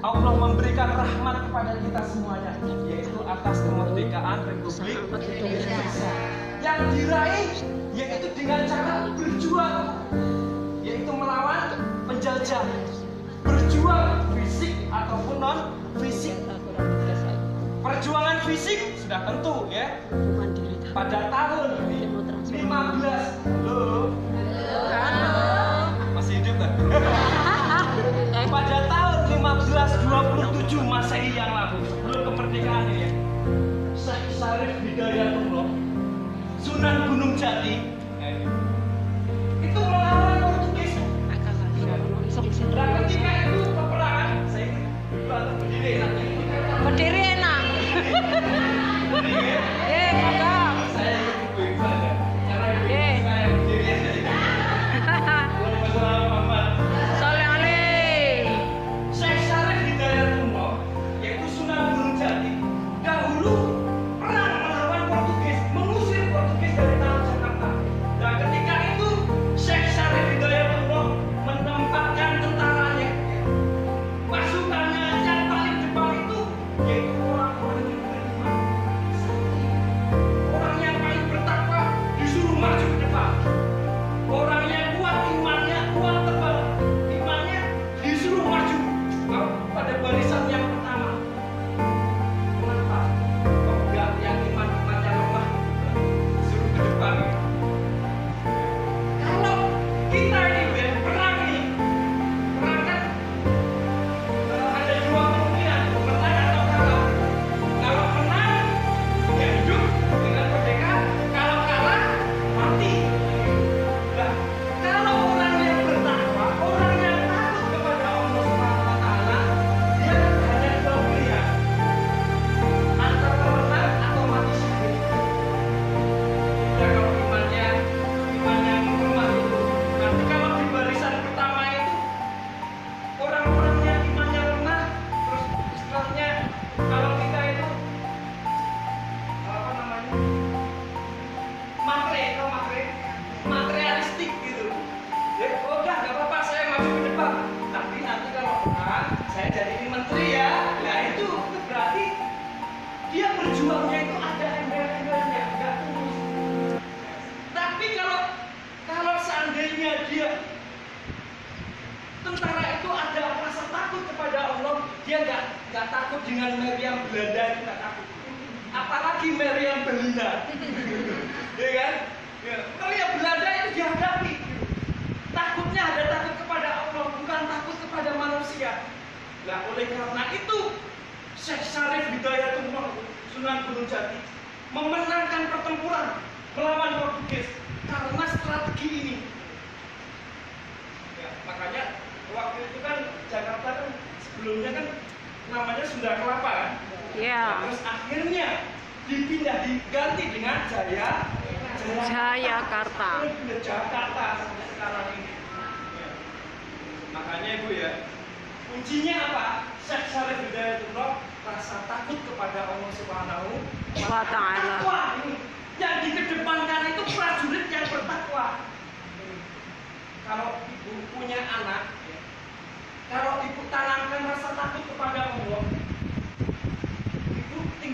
Allah memberikan rahmat kepada kita semuanya yaitu atas kemerdekaan Republik Indonesia. Yang diraih yaitu dengan cara berjuang yaitu melawan penjajah berjuang fisik ataupun non fisik perjuangan fisik sudah tentu ya. Pada tahun 15 1127 Masehi yang lalu sebelum kemerdekaan ini. Syekh Syarif Hidayatullah Sunan Gunung Jati itu melarang Portugis. Berangkat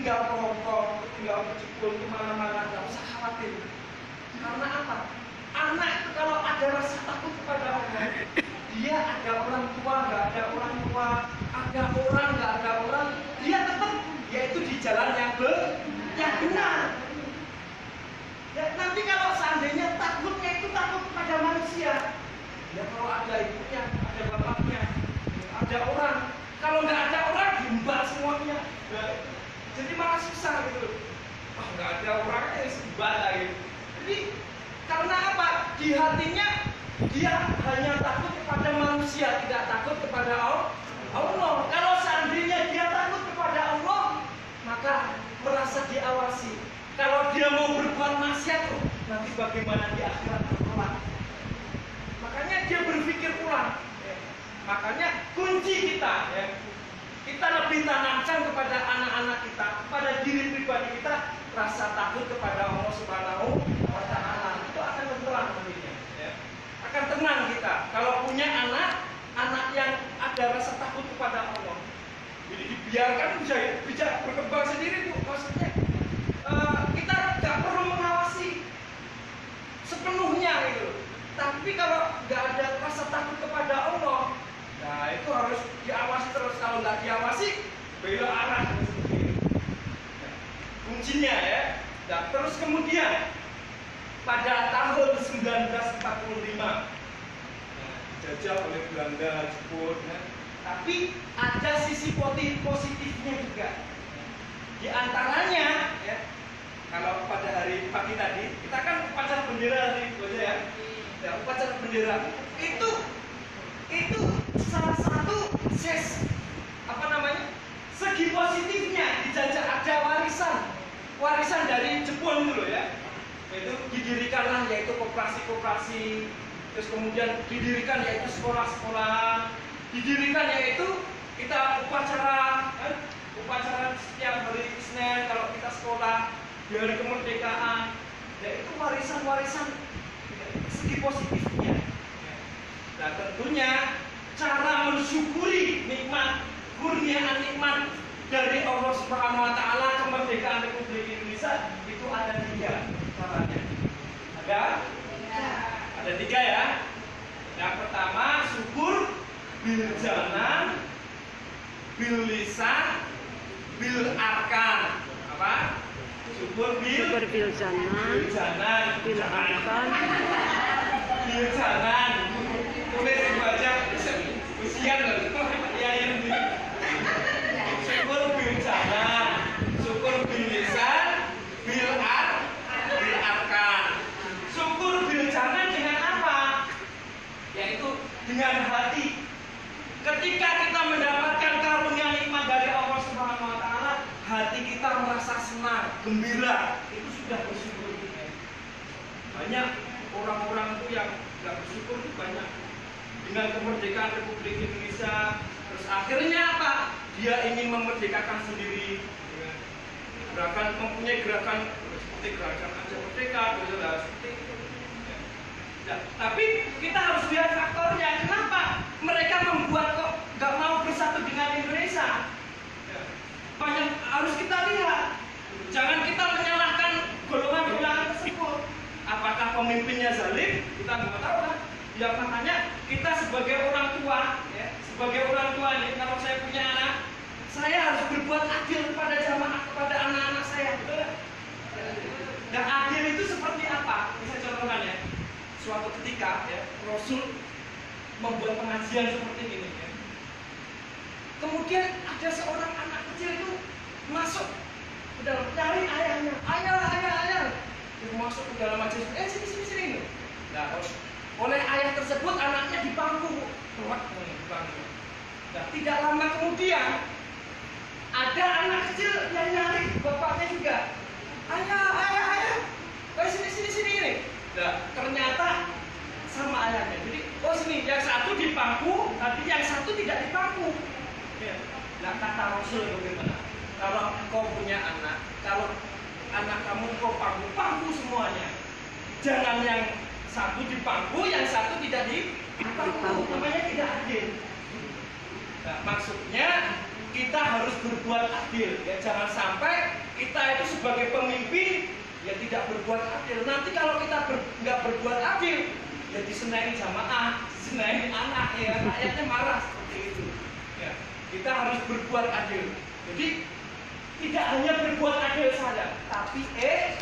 tinggal merokok, tinggal bercekul ke mana-mana, nggak usah khawatir. Karena apa? Anak itu kalau ada rasa takut kepada Allah, dia ada orang tua, nggak ada orang tua, ada orang, nggak ada orang, dia tetap yaitu di jalan yang be, yang benar. Ya, nanti kalau seandainya takutnya itu takut kepada manusia, ya kalau ada ibunya, ada bapaknya, ada orang, kalau nggak ada orang, gimbal semuanya. Nah, jadi malah susah gitu. Wah nggak ada orang yang sembada gitu jadi karena apa? Di hatinya dia hanya takut kepada manusia tidak takut kepada Allah. Kalau seandainya dia takut kepada Allah maka merasa diawasi. Kalau dia mau berbuat maksiat tuh nanti bagaimana di akhirat? Allah makanya dia berpikir ulang. Makanya kunci kita ya kita lebih tanamkan kepada anak-anak kita, pada diri pribadi kita, rasa takut kepada Allah Subhanahu wa Ta'ala. Itu akan tenang nantinya. Ya. Akan tenang kita. Kalau punya anak, anak yang ada rasa takut kepada Allah. Jadi dibiarkan bisa, bisa berkembang sendiri tuh maksudnya. Eh, kita nggak perlu mengawasi sepenuhnya itu. Tapi kalau nggak ada rasa takut kepada Allah, nah itu harus diawasi terus. Kalau nggak diawasi, belok arah sendiri. Nah, kuncinya ya. Nah, terus kemudian pada tahun 1945 nah, dijajah oleh Belanda, Jepun, ya. tapi ada sisi positifnya juga. Di antaranya, ya, kalau pada hari pagi tadi kita kan upacara bendera nih, ya. Ya, upacara bendera itu itu salah satu ses apa namanya segi positifnya dijajah ada warisan warisan dari Jepun dulu ya itu didirikanlah yaitu koperasi-koperasi terus kemudian didirikan yaitu sekolah-sekolah didirikan yaitu kita upacara kan? upacara setiap hari Senin kalau kita sekolah di hari kemerdekaan yaitu warisan-warisan segi positifnya nah tentunya cara mensyukuri nikmat kurniaan nikmat dari Allah Subhanahu wa taala kemerdekaan Republik Indonesia itu ada tiga caranya. Ada? Ada tiga ya. Yang pertama syukur bil janan, bil lisan, bil arkan. Apa? Syukur bil Syukur bil janan, bil janan, bil arkan, bil janan. Tulis itu aja usian loh. Ya yang di syukur bil janan, syukur bil lisan, bil ar, bil arkan. Syukur bil janan dengan apa? Yaitu dengan hati. Ketika kita mendapatkan karunia nikmat dari Allah Subhanahu wa taala, hati kita merasa senang, gembira. Itu sudah bersyukur. Banyak orang-orang itu yang nggak bersyukur itu banyak dengan kemerdekaan Republik Indonesia. Terus akhirnya apa? Dia ingin memerdekakan sendiri. Gerakan mempunyai gerakan seperti gerakan aceh merdeka itu. Ya, tapi kita harus lihat faktornya. Kenapa mereka membuat kok nggak mau bersatu dengan Indonesia? Ya, banyak harus kita lihat. Jangan kita menyalahkan golongan-golongan tersebut. Apakah pemimpinnya zalim? Kita nggak tahu kan ya makanya kita sebagai orang tua ya sebagai orang tua ini kalau saya punya anak saya harus berbuat adil kepada jamaah kepada anak-anak saya dan adil itu seperti apa? Bisa contohkan ya. Suatu ketika ya Rasul membuat pengajian seperti ini ya. kemudian ada seorang anak kecil itu masuk ke dalam cari ayahnya ayah ayah ayah dia masuk ke dalam majelis eh sini sini sini. Nah oleh ayah tersebut anaknya dipangku. Kuat dipangku nah tidak lama kemudian ada anak kecil yang nyari bapaknya juga. Ayah ayah ayah. Eh sini sini sini ini. Nah ternyata sama ayahnya. Jadi oh sini yang satu dipangku tapi yang satu tidak dipangku. Nah kata Rasul bagaimana kalau kau punya anak kalau anak kamu kau pangku pangku semuanya jangan yang satu dipangku yang satu tidak dipangku namanya tidak adil. Nah, maksudnya kita harus berbuat adil. Ya jangan sampai kita itu sebagai pemimpin ya tidak berbuat adil. Nanti kalau kita ber, nggak berbuat adil ya disenangi jamaah disenangi anak ya rakyatnya marah. Seperti itu. Ya kita harus berbuat adil. Jadi tidak hanya berbuat adil saja tapi eh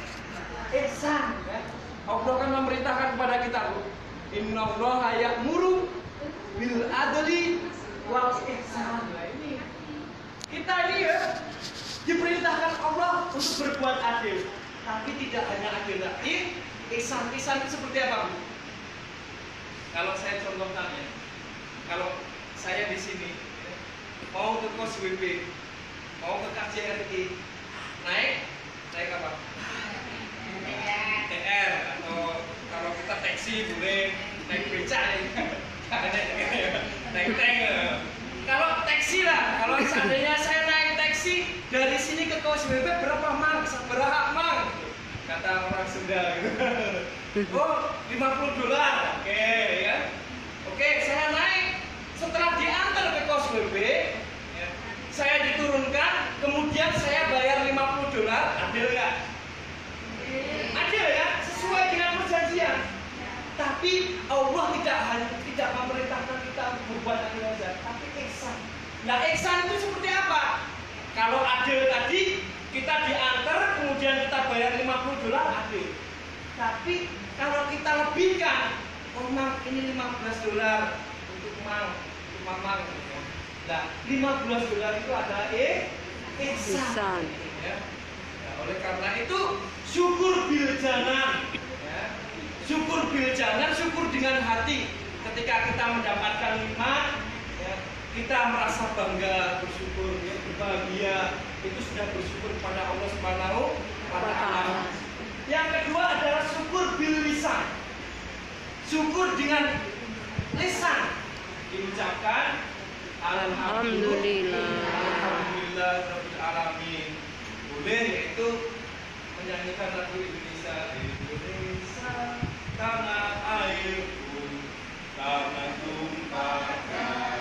ihsan ya Allah kan memerintahkan kepada kita Inna Allah ya'muru bil adli wal ihsan. Nah, kita ini ya diperintahkan Allah untuk berbuat adil tapi tidak hanya adil. Tapi ihsan ihsan itu seperti apa Bu? kalau saya contohkan ya kalau saya di sini ya, mau ke kos WP mau ke KJRI taksi boleh naik becak naik tank kalau taksi lah kalau seandainya saya naik taksi dari sini ke Kaos Bebek berapa mark? Berapa mark? Kata orang Sunda. Gitu oh 50 dolar. Oke okay, ya. Oke okay, saya naik. Setelah diantar ke Kaos Bebek ya, saya diturunkan kemudian saya bayar 50 dolar. Adil nggak? Adil ya sesuai dengan perjanjian. Tapi Allah tidak hanya tidak memerintahkan kita berbuat anil tapi ihsan. Nah, ihsan itu seperti apa? Kalau adil tadi kita diantar kemudian kita bayar 50 dolar adil. Tapi kalau kita lebihkan, oh mang ini 15 dolar untuk mang, untuk mang. Ya. Nah, 15 dolar itu ada eh, ihsan. Ya. Nah, oleh karena itu syukur bil janan Syukur biljanan, syukur dengan hati. Ketika kita mendapatkan nikmat, ya, kita merasa bangga, bersyukur, ya, berbahagia. Itu sudah bersyukur kepada Allah Subhanahu wa taala. Yang kedua adalah syukur bil lisan. Syukur dengan lisan diucapkan Alhamdulillah. Alhamdulillah Rabbil Alamin. Boleh yaitu menyanyikan lagu Indonesia Indonesia karena airku karena tumpahnya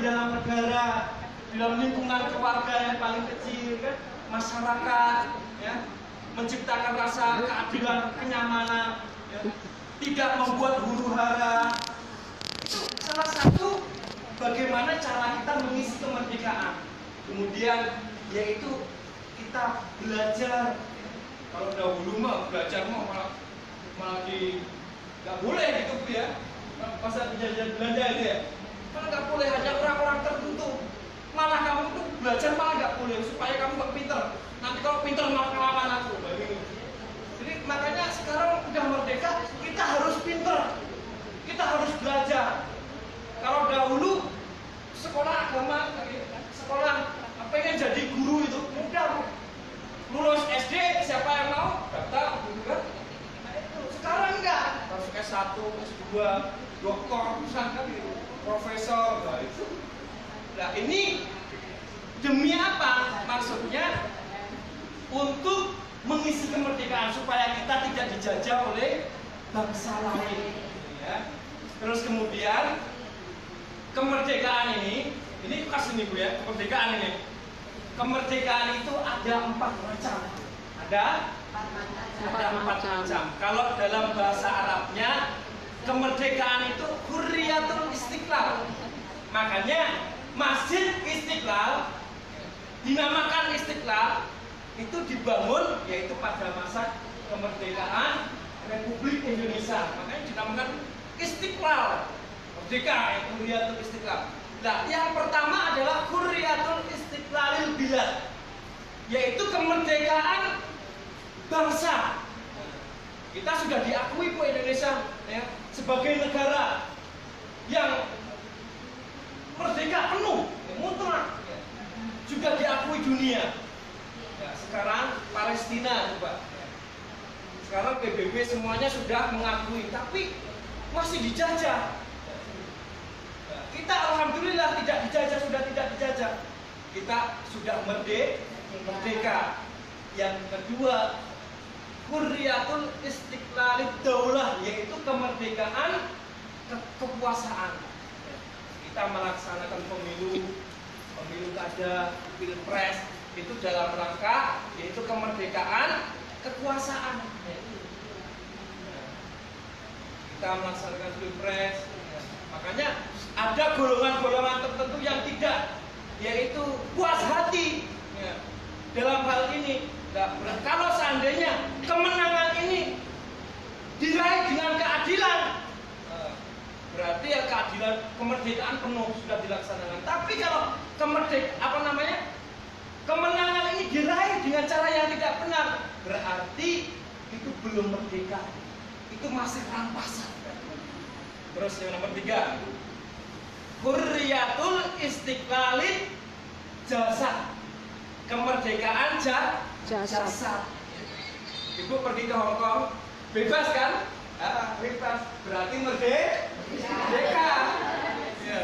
dalam negara di dalam lingkungan keluarga yang paling kecil kan? Masyarakat ya menciptakan rasa keadilan kenyamanan ya, tidak membuat huru hara. Itu salah satu bagaimana cara kita mengisi kemerdekaan. Kemudian yaitu kita belajar. Kalau dahulu mah belajar mah malah malah di nggak boleh gitu ya. Masa penjajahan Belanda itu ya malah nggak boleh hanya orang-orang tertentu malah kamu tuh belajar malah nggak boleh supaya kamu nggak pinter. Nanti kalau pinter malah kelawan aku jadi makanya sekarang udah merdeka kita harus pinter. Kita harus belajar. Kalau dahulu sekolah agama sekolah pengen jadi guru itu mudah. Lulus SD siapa yang mau? Daftar gitu kan Nah, itu. sekarang enggak harus S1 S2 doktor misalkan gitu profesor. Nah itu nah ini demi apa? Maksudnya untuk mengisi kemerdekaan supaya kita tidak dijajah oleh bangsa lain ya. terus kemudian kemerdekaan ini ini kas ini bu ya kemerdekaan ini. Kemerdekaan itu ada empat macam. Ada ada empat macam. Kalau dalam bahasa Arabnya kemerdekaan itu hurriyatul istiqlal. Makanya masjid istiqlal dinamakan istiqlal itu dibangun yaitu pada masa kemerdekaan Republik Indonesia. Makanya dinamakan istiqlal. Merdeka hurriyatul istiqlal. Nah, yang pertama adalah Hurriyatul Istiqlalil Bilad yaitu kemerdekaan bangsa. Kita sudah diakui Bu Indonesia ya, sebagai negara yang merdeka penuh, ya, mutlak, ya. juga diakui dunia. Ya, sekarang Palestina coba. Ya. Sekarang PBB semuanya sudah mengakui, tapi masih dijajah. Ya, kita alhamdulillah tidak dijajah, sudah tidak dijajah. Kita sudah merdeka. merdeka. Yang kedua, Hurriyatul Istiqlal Daulah yaitu kemerdekaan ke- kekuasaan. Kita melaksanakan pemilu, pemilu kada, pilpres itu dalam rangka yaitu kemerdekaan kekuasaan. Kita melaksanakan pilpres, makanya ada golongan-golongan tertentu yang tidak, yaitu puas hati dalam hal ini. Nah, kalau seandainya kemenangan ini diraih dengan keadilan, eh, berarti ya keadilan kemerdekaan penuh sudah dilaksanakan. Tapi kalau kemerdek apa namanya kemenangan ini diraih dengan cara yang tidak benar, berarti itu belum merdeka, itu masih rampasan. Terus yang nomor tiga, Hurriyatul Istiqlalid Jasad Kemerdekaan ja, Jasad. Ibu pergi ke Hong Kong. Bebas kan? Ah, bebas. Berarti merde- merdeka. Ya.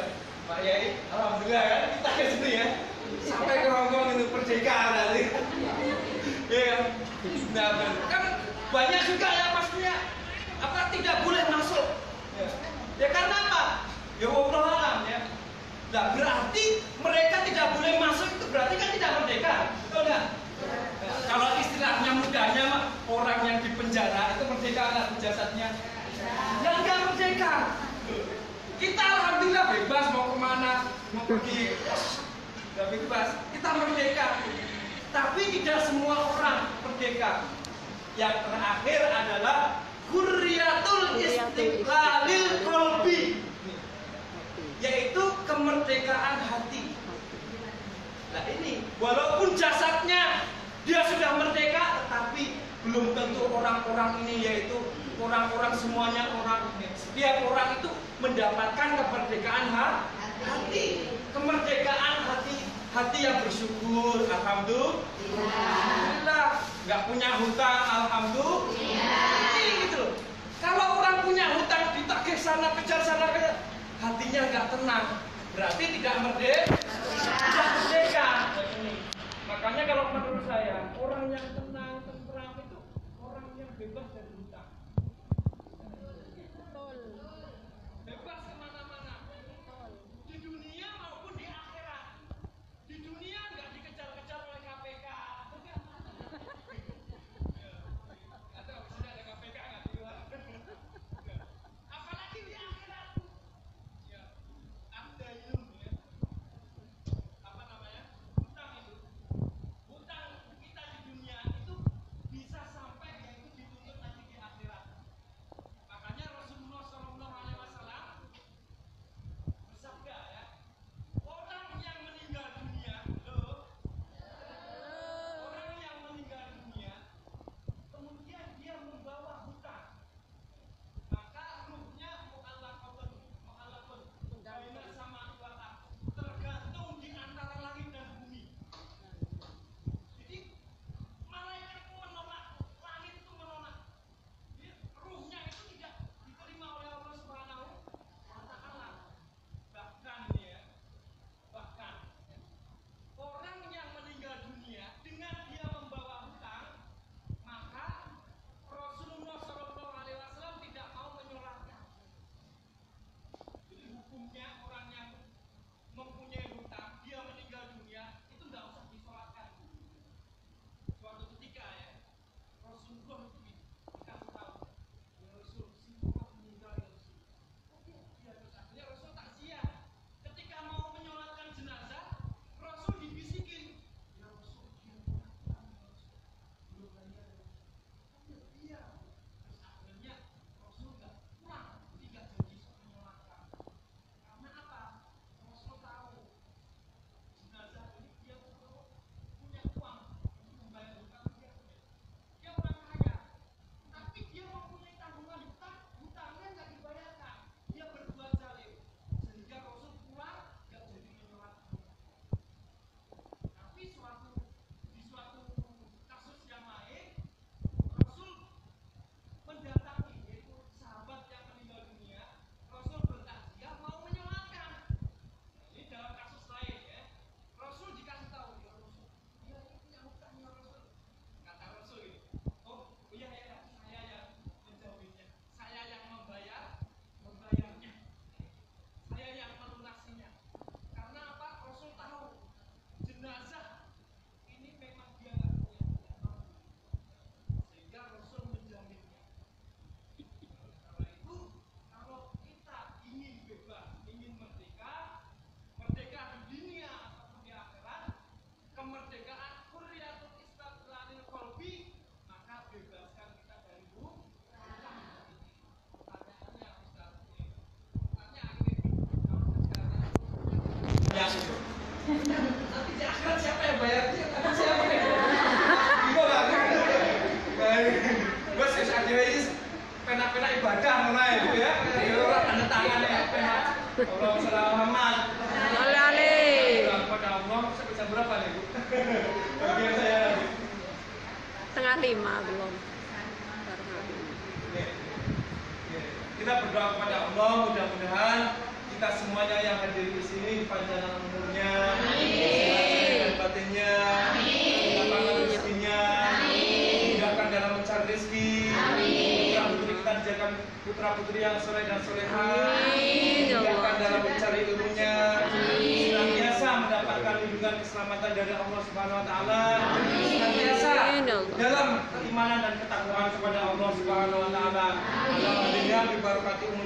Pak Yai Alhamdulillah kan? Kita ke situ ya. Sampai ke Hong Kong itu merdeka nanti Iya Nah benar. kan banyak juga ya pastinya. Apa tidak boleh masuk? Ya, ya karena apa? Ya Allah ya. Nah berarti mereka tidak boleh masuk itu berarti kan tidak merdeka, betul nggak? Nah, kalau istilahnya mudahnya mah orang yang di penjara itu merdeka nggak jasadnya? Ya nggak merdeka. Kita alhamdulillah bebas mau pergi, bebas. Kita merdeka. Tapi tidak semua orang merdeka. Yang terakhir adalah Hurriyatul Istiqlalil Kolbi yaitu kemerdekaan hati. Nah ini, walaupun jasadnya dia sudah merdeka, tetapi belum tentu orang-orang ini yaitu orang-orang semuanya orang setiap orang itu mendapatkan kemerdekaan ha- hati, kemerdekaan hati, hati yang bersyukur, alhamdulillah, nggak punya hutang, alhamdulillah, Ini gitu loh. Kalau orang punya hutang ditagih sana kejar sana kejar, hatinya nggak tenang, berarti tidak merdeka, tidak merdeka. Makanya kalau menurut saya orang yang tenang, tentram itu orang yang bebas dari yang bayar dia tapi siapa gue gak gue sih aja ini penak-penak ibadah mana itu ya orang tanda tangan ya penak Allah selamat kepada Allah sampai jam berapa nih bu? bagian saya Tengah lima belum kita berdoa kepada Allah mudah-mudahan kita semuanya yang hadir di sini panjang umurnya. Amin batinnya, lapangkan rezekinya, mudahkan dalam mencari rezeki, yang putri kita dijadikan putra putri yang soleh dan soleha, mudahkan dalam mencari ilmunya, senantiasa mendapatkan lindungan keselamatan dari Allah Subhanahu Wa Taala, senantiasa dalam keimanan dan ketakwaan kepada Allah Subhanahu Wa Taala. Alhamdulillah, diberkati umur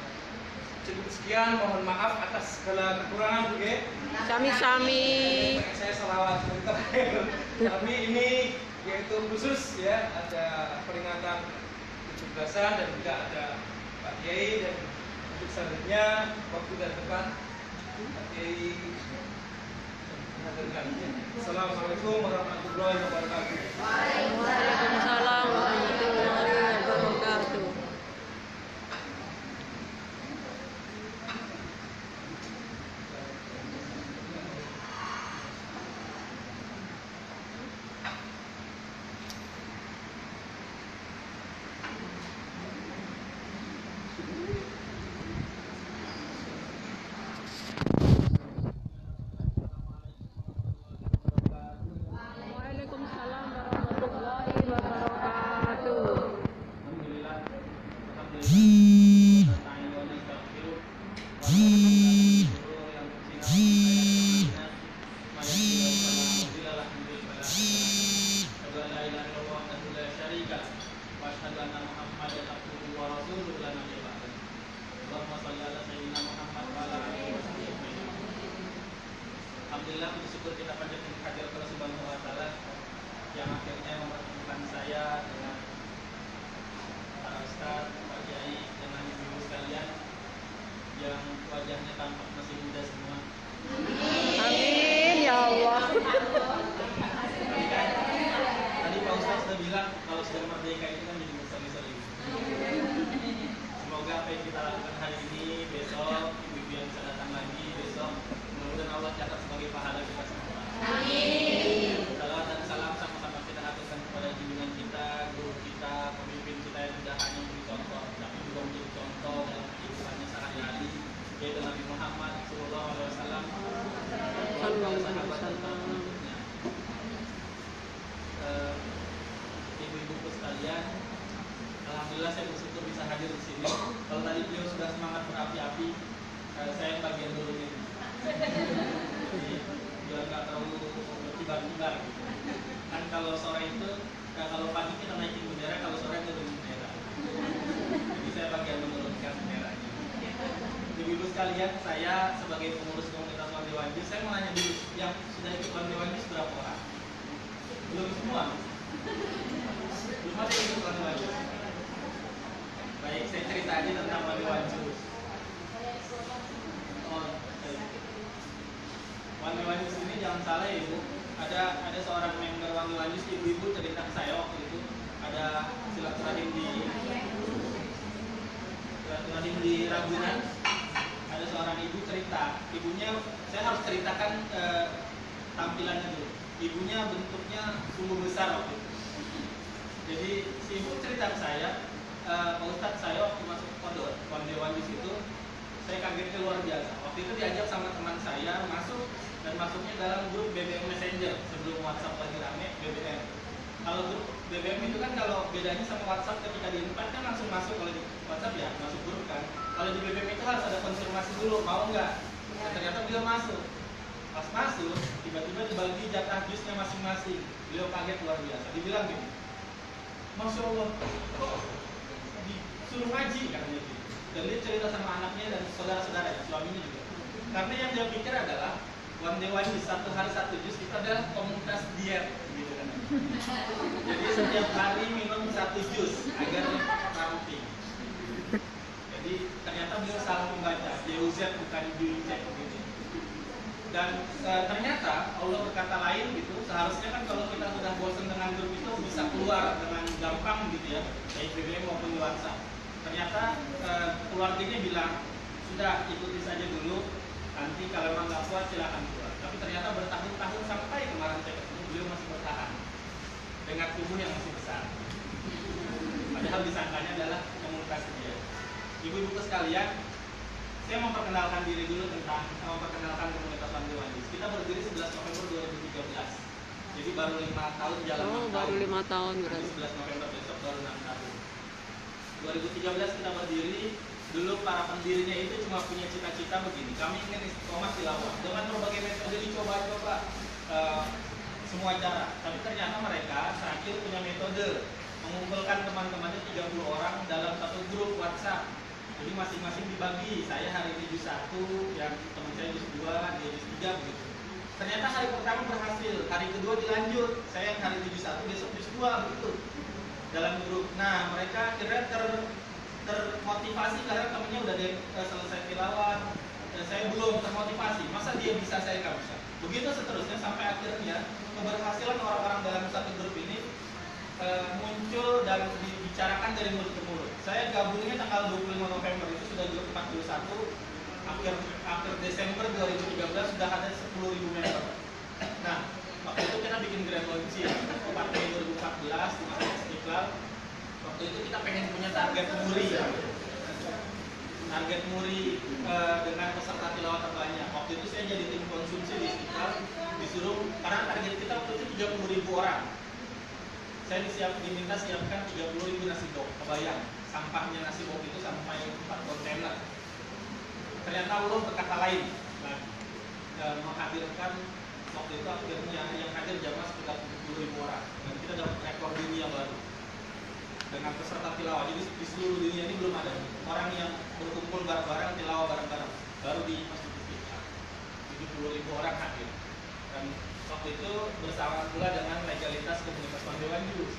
Cukup sekian, mohon maaf atas segala kekurangan, oke? Sami-sami. Saya salawat terakhir. Kami ini yaitu khusus ya ada peringatan 17-an dan juga ada Pak Kiai dan untuk selanjutnya waktu dan tempat Pak Kiai Assalamualaikum warahmatullahi wabarakatuh. Waalaikumsalam warahmatullahi wabarakatuh. is Jadi setiap hari minum satu jus agar ramping. Jadi ternyata beliau salah membaca, JUZ bukan JUZ gitu. Dan e, ternyata Allah berkata lain gitu, seharusnya kan kalau kita sudah bosan dengan grup itu bisa keluar dengan gampang gitu ya, baik BBM maupun WhatsApp. Ternyata e, keluarganya bilang, sudah ikuti saja dulu, nanti kalau memang nggak kuat silahkan keluar. Tapi ternyata bertahun-tahun sampai kemarin saya ketemu beliau masih dengan tubuh yang masih besar. Padahal disangkanya adalah komunitas dia. Ibu-ibu sekalian, saya memperkenalkan diri dulu tentang memperkenalkan komunitas Wanti Wandis. Kita berdiri 11 November 2013. Jadi baru lima tahun jalan Oh, enam baru lima tahun berarti. 11 November besok baru 6 tahun. 2013 kita berdiri, dulu para pendirinya itu cuma punya cita-cita begini. Kami ingin istiqomah tilawah dengan berbagai metode dicoba-coba eh, semua cara. Tapi ternyata mereka terakhir punya metode mengumpulkan teman-temannya 30 orang dalam satu grup WhatsApp. Jadi masing-masing dibagi. Saya hari ini jus 1, yang teman saya jus 2, dia jus 3 begitu. Ternyata hari pertama berhasil, hari kedua dilanjut. Saya yang hari ini jus 1, besok jus 2 begitu dalam grup. Nah, mereka akhirnya ter termotivasi karena temennya udah eh, selesai tilawah dan saya belum termotivasi. Masa dia bisa saya nggak bisa? Begitu seterusnya sampai akhirnya keberhasilan orang-orang dalam satu grup ini eh, muncul dan dibicarakan dari mulut ke mulut. Saya gabungnya tanggal 25 November itu sudah grup 41 akhir akhir Desember 2013 sudah ada 10.000 member. Nah, waktu itu kita bikin grand launching 4 Mei 2014 di Masjid Istiqlal. Waktu itu kita pengen punya target muri ya. Target muri eh, dengan peserta tilawah terbanyak. Waktu itu saya jadi tim konsumsi di Istiqlal disuruh karena target kita waktu itu 30 ribu orang. Saya disiap diminta siapkan 30 ribu nasi bok. Kebayang sampahnya nasi bok itu sampai 4 kontainer. Ternyata Allah berkata lain. Lagi eh, menghadirkan waktu itu akhirnya yang hadir jamaah sekitar 70 ribu orang. Dan kita dapat rekor dunia baru. Dengan peserta tilawah. Jadi di seluruh dunia ini belum ada orang yang berkumpul bareng-bareng tilawah bareng-bareng. Baru di Masjid Istiqlal. 70 ribu orang hadir. Dan waktu itu bersama pula dengan legalitas komunitas Pandewan Jus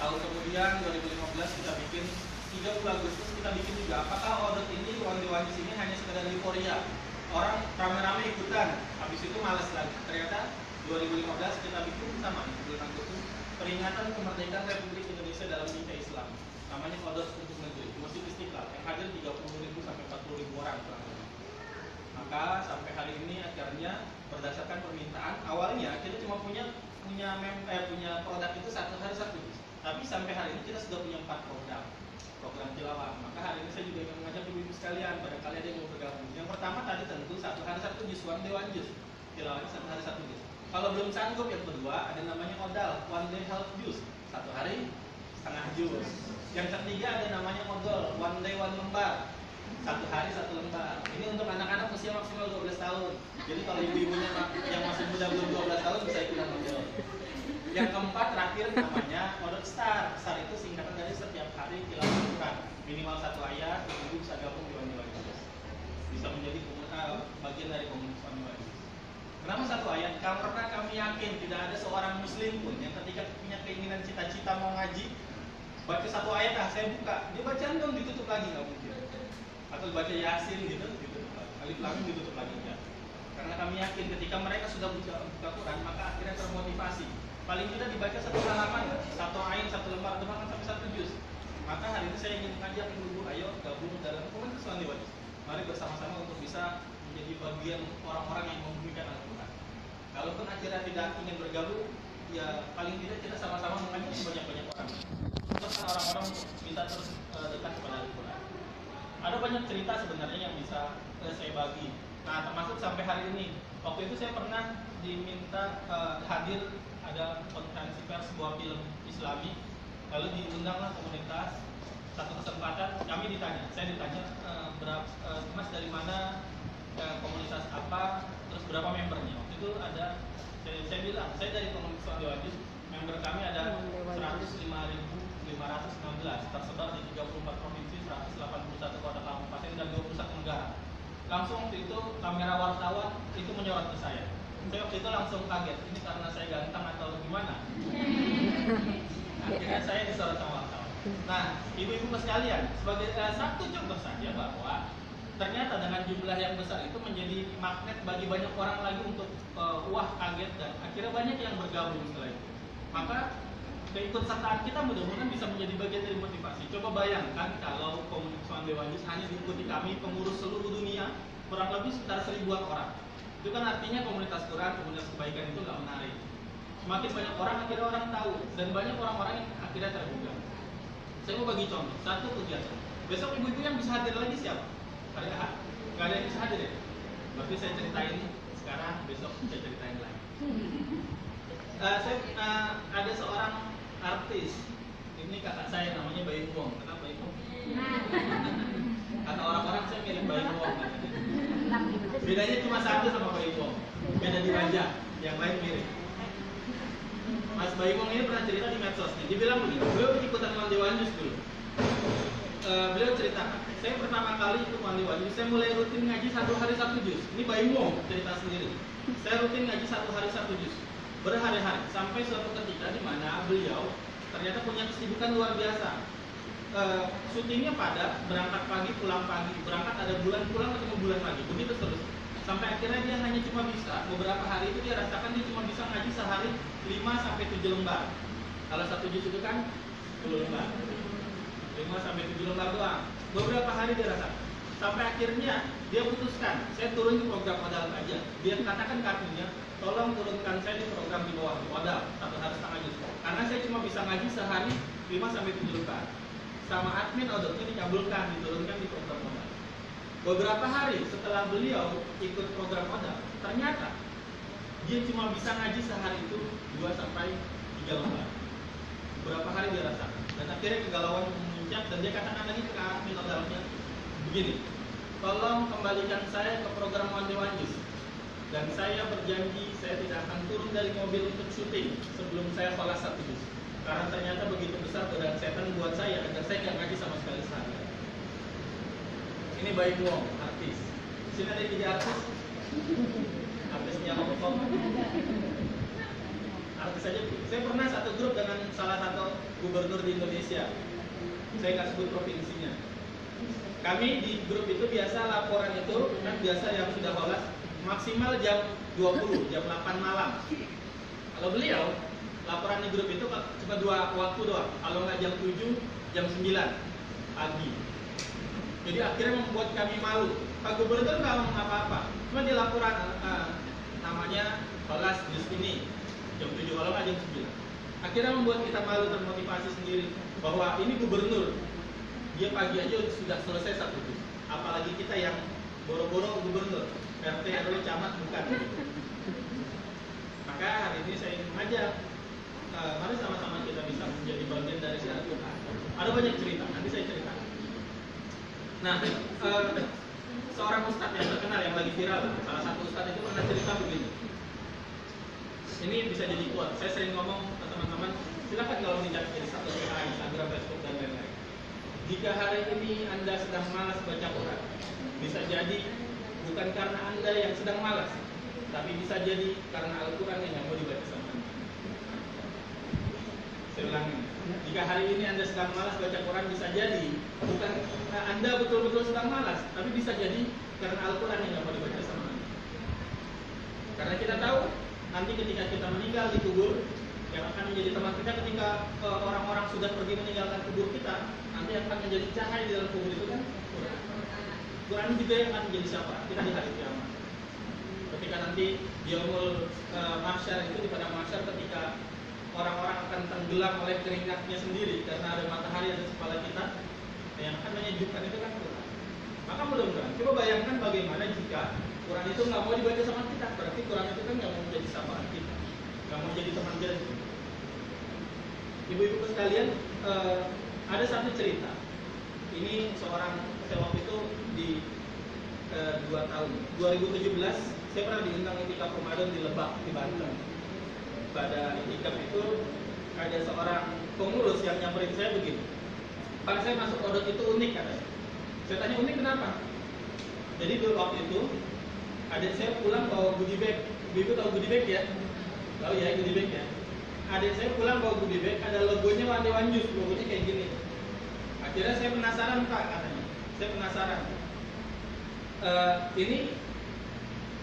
tahun kemudian 2015 kita bikin 30 Agustus kita bikin juga. Apakah audit ini Wandi ini hanya sekedar euforia? Orang rame-rame ikutan. Habis itu males lagi. Ternyata 2015 kita bikin sama nih bulan Agustus peringatan kemerdekaan Republik Indonesia dalam dunia Islam. Namanya Kodok untuk Negeri Masjid Istiqlal yang hadir 30 ribu sampai 40 ribu orang kurang lebih. Maka sampai hari ini akhirnya berdasarkan permintaan awalnya kita cuma punya punya mem, eh, punya produk itu satu hari satu tapi sampai hari ini kita sudah punya empat program program tilawah. Maka hari ini saya juga ingin mengajak ibu-ibu sekalian, barangkali ada yang mau bergabung. Yang pertama tadi tentu satu hari satu jus, one day one jus. Tilawahnya satu hari satu jus. Kalau belum sanggup yang kedua ada namanya modal, one day half jus. Satu hari setengah jus. Yang ketiga ada namanya modal, one day one lembar. Satu hari satu lembar. Ini untuk anak-anak usia maksimal 12 tahun. Jadi kalau ibu-ibunya yang masih muda belum 12 tahun bisa ikutan modal. Yang keempat terakhir namanya Model Star. Star itu singkatan dari setiap hari tilawah Quran. Minimal satu ayat, ibu bisa gabung di Wani. Bisa menjadi uh, bagian dari komunitas Wani. Kenapa satu ayat? Karena kami yakin tidak ada seorang muslim pun yang ketika punya keinginan cita-cita mau ngaji, baca satu ayat, ah saya buka, dia bacaan dong ditutup lagi nggak mungkin. Atau baca yasin gitu, lagi. Alif lam Mim ditutup lagi ya. Karena kami yakin ketika mereka sudah buka, buka Quran, maka akhirnya termotivasi paling tidak dibaca satu halaman, satu ayat, satu lembar, atau bahkan sampai satu juz. Maka hari ini saya ingin mengajak ibu-ibu, ayo gabung dalam komunitas Wani Wani. Mari bersama-sama untuk bisa menjadi bagian orang-orang yang membumikan Al-Quran. Kalaupun akhirnya tidak ingin bergabung, ya paling tidak kita sama-sama mengajak sebanyak-banyak orang. Terus orang-orang untuk bisa terus uh, dekat kepada Al-Quran. Ada banyak cerita sebenarnya yang bisa uh, saya bagi. Nah, termasuk sampai hari ini. Waktu itu saya pernah diminta uh, hadir ada konferensi pers sebuah film Islami. Lalu diundanglah komunitas. Satu kesempatan kami ditanya. Saya ditanya e, berapa e, mas dari mana e, komunitas apa? Terus berapa membernya? Waktu itu ada saya, saya bilang saya dari komunitas Wajus member kami ada 105.516 tersebar di 34 provinsi 181 kota kabupaten dan 21 negara. Langsung waktu itu kamera wartawan itu menyorot ke saya. Saya waktu itu langsung kaget ini karena saya ganteng atau gimana? Akhirnya saya disorot sama wartawan. Nah ibu-ibu sekalian sebagai eh, satu contoh saja bahwa ternyata dengan jumlah yang besar itu menjadi magnet bagi banyak orang lagi untuk eh, wah kaget dan akhirnya banyak yang bergabung setelah itu. Maka keikutsertaan kita mudah-mudahan bisa menjadi bagian dari motivasi. Coba bayangkan kalau komunitas One Dewanjus hanya diikuti kami pengurus seluruh dunia kurang lebih sekitar seribuan orang. Itu kan artinya komunitas Quran, komunitas kebaikan itu nggak menarik. Semakin banyak orang akhirnya orang tahu dan banyak orang-orang yang akhirnya terbuka. Saya mau bagi contoh satu kegiatan. Besok ibu-ibu yang bisa hadir lagi siapa? Ada nggak? Nggak ada yang bisa hadir ya? Berarti saya ceritain sekarang, besok saya ceritain lagi. Eh, saya eh, ada seorang artis. Ini kakak saya namanya Bayu Wong. Kenapa Bayu Wong? Kata orang-orang saya mirip Bayu Wong katanya. bedanya cuma satu sama Bayu Wong. Beda di wajah yang lain mirip. Mas Bayu Wong ini pernah cerita di medsosnya. Dia bilang begini beliau ikutan Wali Wanjus dulu. Eh, beliau ceritakan saya pertama kali ikut Wali Wanjus saya mulai rutin ngaji satu hari satu juz. Ini Bayu Wong cerita sendiri. Saya rutin ngaji satu hari satu juz berhari-hari sampai suatu ketika di mana beliau ternyata punya kesibukan luar biasa. E, syutingnya padat, berangkat pagi, pulang pagi, berangkat ada bulan pulang ketemu bulan lagi, begitu terus. Sampai akhirnya dia hanya cuma bisa beberapa hari itu dia rasakan dia cuma bisa ngaji sehari 5 sampai 7 lembar. Kalau satu juz itu kan 10 lembar. 5 sampai 7 lembar doang. Beberapa hari dia rasakan. Sampai akhirnya dia putuskan, saya turun di program modal aja. Dia katakan kartunya, tolong turunkan saya di program di bawah modal satu hari setengah juz. Karena saya cuma bisa ngaji sehari 5 sampai 7 lembar. Sama admin auditnya dikabulkan, diturunkan di program modal. Beberapa hari setelah beliau ikut program modal, ternyata dia cuma bisa ngaji sehari itu 2 sampai 3 lembar. Beberapa hari dia rasakan. Dan akhirnya kegalauan memuncak dan dia katakan lagi ke admin modalnya, begini, tolong kembalikan saya ke program One News. Dan saya berjanji saya tidak akan turun dari mobil untuk syuting sebelum saya sholat satu juz. Karena ternyata begitu besar godaan setan buat saya agar saya nggak ngaji sama sekali sehari. Ini Bayi Wong, artis. Sini ada tiga artis. Artisnya Hong Kong. Artis saja. Saya pernah satu grup dengan salah satu gubernur di Indonesia. Saya nggak sebut provinsinya. Kami di grup itu biasa laporan itu kan biasa yang sudah lolos maksimal jam 20, jam 8 malam. Kalau beliau laporan di grup itu cuma dua waktu doang. Kalau nggak jam 7, jam 9 pagi. Jadi akhirnya membuat kami malu. Pak Gubernur nggak ngomong apa-apa. Cuma di laporan uh, namanya kelas di sini jam 7 kalau nggak jam 9. Akhirnya membuat kita malu termotivasi sendiri bahwa ini gubernur dia pagi aja sudah selesai satu. Apalagi kita yang boro-boro gubernur, RT RW camat bukan. Maka hari ini saya ingin mengajak, uh, mari sama-sama kita bisa menjadi bagian dari syarat Quran. Ada banyak cerita, nanti saya ceritakan. Nah, uh, seorang ustadz yang terkenal yang lagi viral, salah satu ustadz itu pernah cerita begini. Ini bisa jadi kuat. Saya sering ngomong ke teman-teman, silakan kalau minta jadi satu Instagram, Facebook dan lain-lain. Jika hari ini Anda sedang malas baca Quran, bisa jadi bukan karena Anda yang sedang malas, tapi bisa jadi karena Al-Quran yang mau dibaca sama Anda. Saya ulangi, jika hari ini Anda sedang malas baca Quran, bisa jadi bukan Anda betul-betul sedang malas, tapi bisa jadi karena Al-Quran yang mau dibaca sama Anda. Karena kita tahu nanti ketika kita meninggal di kubur, yang akan menjadi teman kita ketika orang-orang uh, sudah pergi meninggalkan kubur kita nanti akan menjadi cahaya di dalam kubur itu kan Quran. Juga yang akan menjadi siapa kita di hari kiamat. Ketika nanti di umul uh, mahsyar itu di padang mahsyar ketika orang-orang akan tenggelam oleh keringatnya sendiri karena ada matahari ada kepala kita yang akan menyejukkan itu kan Quran. Maka mudah-mudahan coba bayangkan bagaimana jika Quran itu nggak mau dibaca sama kita berarti Quran itu kan nggak mau menjadi sahabat kita nggak mau jadi teman kita ibu-ibu sekalian uh, ada satu cerita ini seorang saya waktu itu di eh, dua tahun. 2017 saya pernah diundang itikaf Ramadan di Lebak di Banten. Pada itikaf itu ada seorang pengurus yang nyamperin saya begini. Pak saya masuk odot itu unik katanya. Saya tanya unik kenapa? Jadi dulu waktu itu adik saya pulang bawa goodie bag. Ibu tahu goodie bag ya? Tahu ya goodie bag ya? Adik saya pulang bawa goodie bag, ada logonya Wande Wanjus, logonya kayak gini. Akhirnya saya penasaran Pak. Saya penasaran. Eh, ini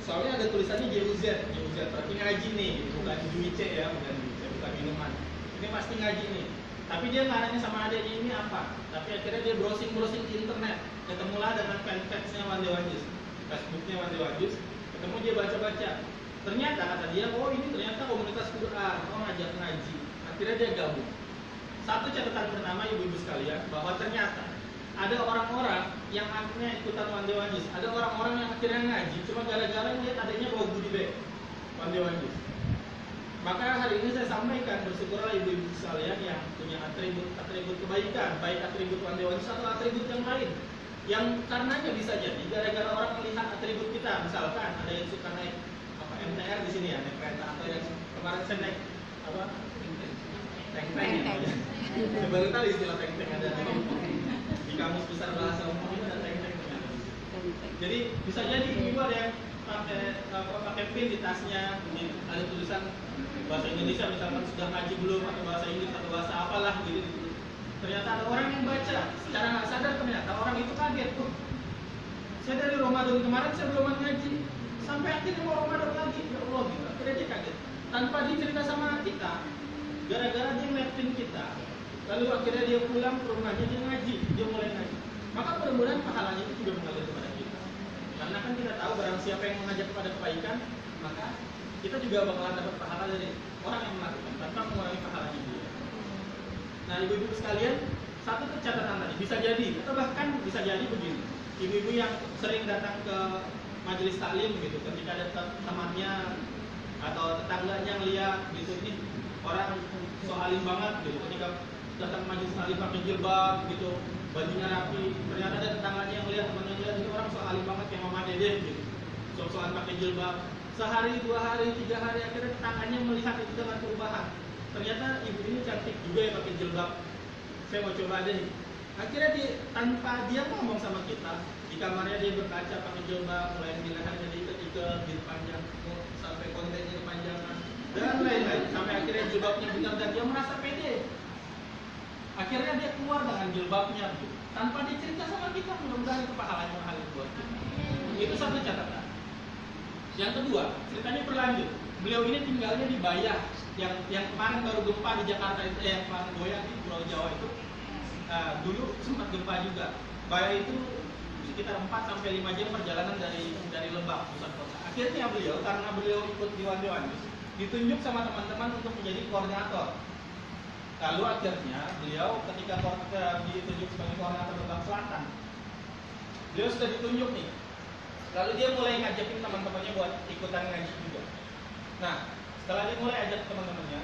soalnya ada tulisannya JUZ, JUZ berarti ngaji nih, bukan juice ya, bukan juice, bukan minuman. Ini pasti ngaji nih. Tapi dia nggak nanya sama adiknya ini apa. Tapi akhirnya dia browsing browsing di internet, ketemulah dengan fanpage-nya Wande Wanjus, Facebooknya Wande Wanjus, ketemu dia baca-baca. Ternyata kata dia, oh ini ternyata komunitas Quran, oh ngajak ngaji. Akhirnya dia gabung. Satu catatan pertama ibu-ibu sekalian bahwa ternyata ada orang-orang yang akhirnya ikutan Wande Wanjis. Ada orang-orang yang akhirnya ngaji cuma gara-gara lihat adanya bawa goodie bag Wande Wanjis. Maka hari ini saya sampaikan bersyukurlah ibu-ibu sekalian yang punya atribut atribut kebaikan, baik atribut Wande Wanjis atau atribut yang lain. Yang karenanya bisa jadi gara-gara orang melihat atribut kita, misalkan ada yang suka naik apa MTR di sini ya, naik kereta atau yang kemarin saya naik apa tank tank ya. Baru tahu istilah tank tank ada kamus besar bahasa umum itu ada ternyata. Jadi bisa jadi ibu ada yang pakai apa pakai pin di tasnya, ada tulisan bahasa Indonesia misalkan sudah ngaji belum atau bahasa Inggris atau bahasa apalah gitu. Ternyata ada orang yang baca, secara nggak sadar ternyata orang itu kaget tuh. Saya dari Ramadan kemarin saya belum ngaji, sampai akhirnya mau Ramadan lagi, ya Allah gitu. Akhirnya dia kaget. Tanpa dia cerita sama kita, gara-gara dia ngeliat pin kita, lalu akhirnya dia pulang ke rumahnya dia ngaji, dia mulai ngaji. Maka mudah-mudahan pahalanya itu juga mengalir kepada kita. Karena kan kita tahu barang siapa yang mengajak kepada kebaikan, maka kita juga bakalan dapat pahala dari orang yang melakukan tanpa mengurangi pahalanya dia. Nah, ibu-ibu sekalian, satu catatan tadi bisa jadi atau bahkan bisa jadi begini. Ibu-ibu yang sering datang ke majelis taklim gitu, ketika ada te- temannya atau tetangganya ngeliat gitu ini orang so alim banget gitu, ketika datang majelis taklim pakai jilbab gitu, bajunya rapi, ternyata ada tetangganya yang lihat lihat ini orang so alim banget kayak mama dede gitu, so-soan pakai jilbab. Sehari, dua hari, tiga hari akhirnya tetangganya melihat itu dengan perubahan. Ternyata ibu ini cantik juga ya pakai jilbab. Saya mau coba deh. Akhirnya dia tanpa dia ngomong sama kita di kamarnya dia berkaca pakai jilbab mulai di lehernya diikat-ikat di panjang sampai kontennya kepanjangan dan lain-lain. Sampai akhirnya jilbabnya benar dan dia merasa pede akhirnya dia keluar dengan jilbabnya. Tanpa dia cerita sama kita mudah-mudahan itu pahalanya mengalir buat kita. Itu satu catatan. Yang kedua ceritanya berlanjut. Beliau ini tinggalnya di Bayah yang yang kemarin baru gempa di Jakarta itu eh, yang kemarin goyang di Pulau Jawa itu. Eh, dulu sempat gempa juga. Bayah itu sekitar 4 sampai 5 jam perjalanan dari dari Lebak pusat kota. Akhirnya beliau karena beliau ikut di Wandi Wandus ditunjuk sama teman-teman untuk menjadi koordinator lalu akhirnya beliau ketika ditunjuk sebagai koordinator Lebak Selatan beliau sudah ditunjuk nih lalu dia mulai ngajakin teman-temannya buat ikutan ngaji juga Nah, setelah dia mulai ajak teman-temannya,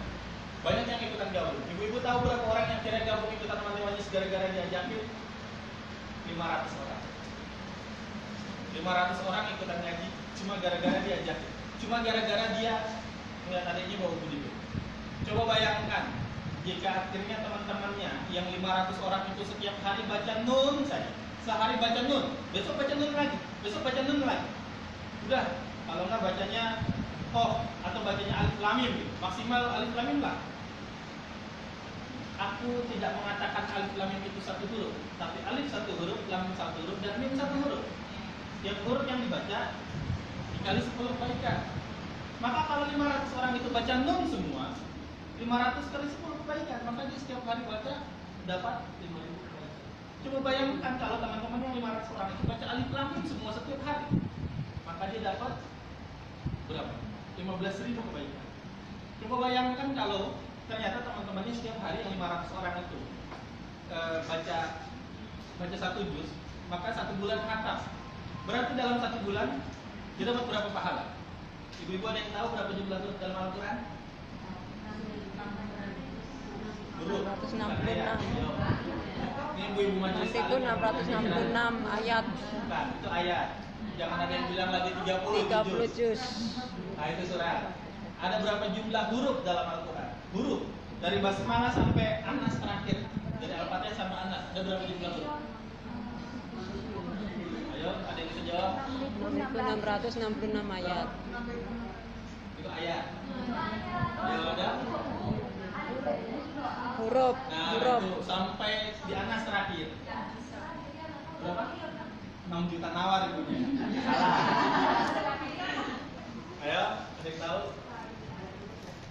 banyak yang ikutan gabung. Ibu-ibu tahu berapa orang yang kira gabung ikutan teman-temannya segara-gara diajakin? 500 orang. 500 orang ikutan ngaji cuma gara-gara diajakin. Cuma gara-gara dia melihat adiknya bawa bag. Coba bayangkan jika akhirnya teman-temannya yang 500 orang itu setiap hari baca nun saja. Sehari baca nun, besok baca nun lagi, besok baca nun lagi. Udah, kalau nggak bacanya oh atau bacanya alif lam mim gitu. maksimal alif lam mim lah aku tidak mengatakan alif lam mim itu satu huruf tapi alif satu huruf lam satu huruf dan mim satu huruf setiap huruf yang dibaca dikali 10 kebaikan maka kalau 500 orang itu baca nun semua 500 kali 10 kebaikan maka dia setiap hari baca dapat 5000 kebaikan coba bayangkan kalau teman-teman yang 500 orang itu baca alif lam semua setiap hari maka dia dapat berapa? 15 ribu kebaikan. Coba bayangkan kalau ternyata teman-temannya setiap hari yang 500 orang itu e, baca baca satu juz, maka satu bulan khatam. Berarti dalam satu bulan dia dapat berapa pahala? Ibu-ibu ada yang tahu berapa jumlah dalam Al-Quran? 666 Matiku 666 ayat itu ayat. Jangan ada yang bilang lagi 30 30 juz. nah itu surat. Ada berapa jumlah huruf dalam Al-Quran? Huruf. Dari basmalah sampai anas terakhir. Dari al-fatihah sampai anas. Ada berapa jumlah huruf? Ayo ada yang bisa jawab? 666 ayat. Itu ayat. Ayo ada? Huruf, Nah huruf. itu sampai di anas terakhir. Berapa? 6 juta nawar ibunya. Salah. Ayo, ada yang tahu?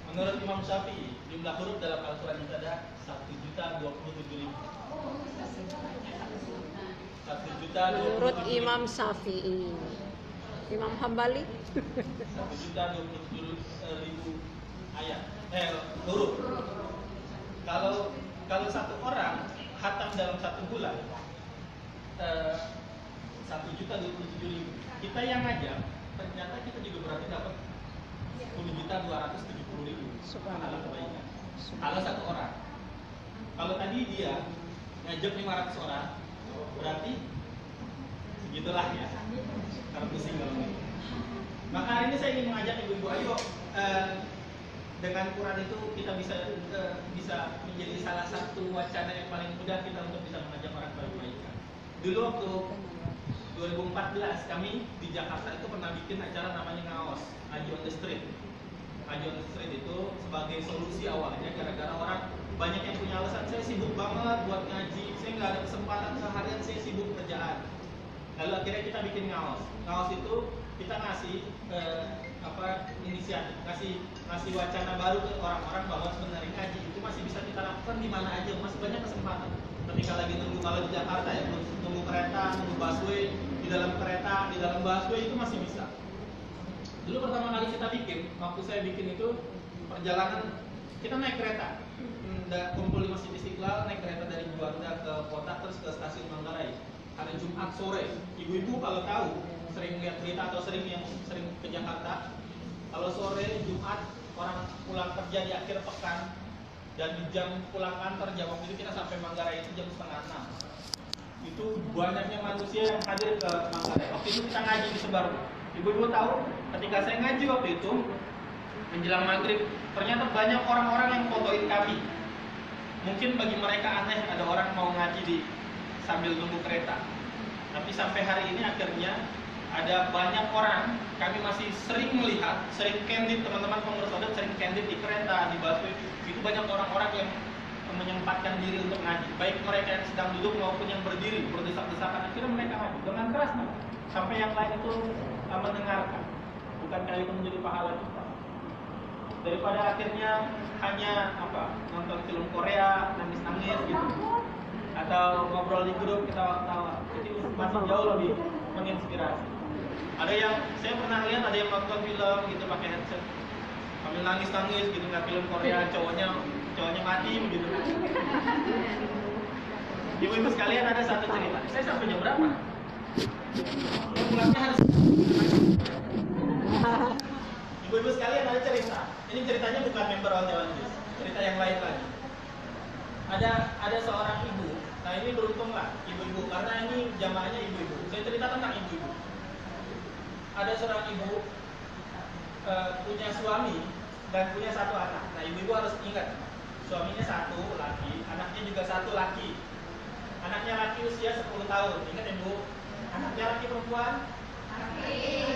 Menurut Imam Syafi'i, jumlah huruf dalam Al-Quran itu ada 1 juta 27 ribu. 1 juta 27 Menurut. Imam Syafi'i. Imam Hambali? 1 juta 27 ribu ayat. Eh, huruf. Kalau kalau satu orang hatam dalam satu bulan, eh, satu juta dua puluh tujuh ribu. Kita yang ngajak, ternyata kita juga berarti dapat sepuluh juta dua ratus tujuh puluh ribu. Pahala kebaikan. Kalau satu orang. Kalau tadi dia ngajak 500 orang, berarti segitulah ya. Karena pusing kalau. Maka hari ini saya ingin mengajak ibu-ibu, ayo eh, dengan Quran itu kita bisa eh, bisa menjadi salah satu wacana yang paling mudah kita untuk bisa mengajak orang kebaikan. Dulu waktu 2014 kami di Jakarta itu pernah bikin acara namanya Ngaos, Ngaji on the Street. Ngaji on the Street itu sebagai solusi awalnya gara-gara orang banyak yang punya alasan saya sibuk banget buat ngaji, saya nggak ada kesempatan seharian saya sibuk kerjaan. Lalu akhirnya kita bikin ngaos. Ngaos itu kita ngasih eh, apa inisiatif, ngasih ngasih wacana baru ke orang-orang bahwa sebenarnya ngaji itu masih bisa kita lakukan di mana aja, masih banyak kesempatan. Ketika lagi nunggu kalau di Jakarta ya, nunggu kereta, nunggu busway, di dalam kereta, di dalam busway itu masih bisa. Dulu pertama kali kita bikin, waktu saya bikin itu perjalanan kita naik kereta, Hmm, kumpul di Masjid Istiqlal, naik kereta dari Juanda ke kota terus ke stasiun Manggarai. Hari Jumat sore, ibu-ibu kalau tahu sering lihat berita atau sering yang sering ke Jakarta, kalau sore Jumat orang pulang kerja di akhir pekan dan di jam pulang kantor jam waktu itu kita sampai Manggarai itu jam setengah enam itu banyaknya manusia yang hadir ke Manggarai. Waktu itu kita ngaji di Sebaru. Ibu-ibu tahu, ketika saya ngaji waktu itu menjelang maghrib, ternyata banyak orang-orang yang fotoin kami. Mungkin bagi mereka aneh ada orang mau ngaji di sambil nunggu kereta. Tapi sampai hari ini akhirnya ada banyak orang, kami masih sering melihat, sering candid teman-teman pengurus adat sering candid di kereta, di busway. Itu banyak orang-orang yang menyempatkan diri untuk ngaji. Baik mereka yang sedang duduk maupun yang berdiri berdesak-desakan. Akhirnya mereka ngaji dengan keras sampai yang lain itu uh, mendengarkan. Bukankah itu menjadi pahala kita. Daripada akhirnya hanya apa nonton film Korea nangis-nangis gitu. Atau ngobrol di grup ketawa-ketawa itu masih jauh lebih menginspirasi ada yang saya pernah lihat ada yang nonton film gitu pakai headset. Sambil nangis-nangis gitu nggak film Korea cowoknya cowoknya mati begitu. Ibu-ibu sekalian ada satu cerita. Saya sampai jam berapa? Ya, pulangnya harus ibu-ibu sekalian ada cerita. Ini ceritanya bukan member on Jus cerita yang lain lagi. Ada ada seorang ibu. Nah ini beruntung lah ibu-ibu. Karena ini jamaahnya ibu-ibu. Saya cerita tentang ibu-ibu ada seorang ibu eh, punya suami dan punya satu anak nah ibu-ibu harus ingat suaminya satu laki anaknya juga satu laki anaknya laki usia 10 tahun ingat ya bu anaknya laki perempuan